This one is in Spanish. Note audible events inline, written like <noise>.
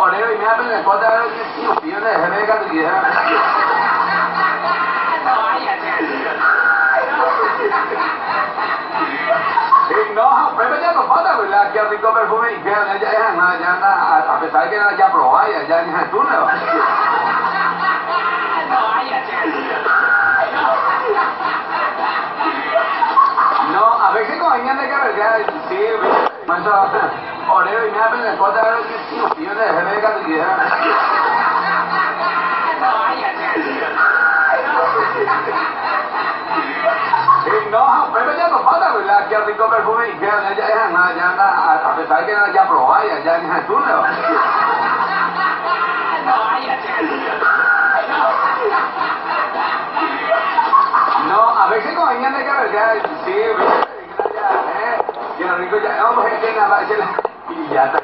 Y me hacen el pote a ver si tío, tío, de de gatilla. Y no, pero ya no falta, ¿verdad? Qué rico perfume y que ya, ya, ya, ya, a pesar de que ya probáis, ya, ya, tú no. No, a veces con alguien de que verdad, sí, <laughs> Oreo y me hacen el a ver tío, de no, pero ya falta, rico perfume y ya, ya, ya, a pesar que ya probáis, ya, ya, tú no. No, a con alguien de que verdad, sí, من بدع يوم هيجينا ما أجلها. إياها